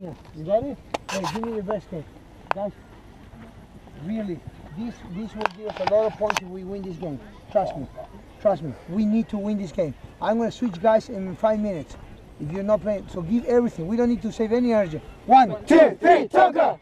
Yeah, You got it? Hey, give me your best game. Guys, really, this, this will give us a lot of points if we win this game. Trust me. Trust me. We need to win this game. I'm going to switch guys in five minutes if you're not playing. So give everything. We don't need to save any energy. One, two, three, Toca!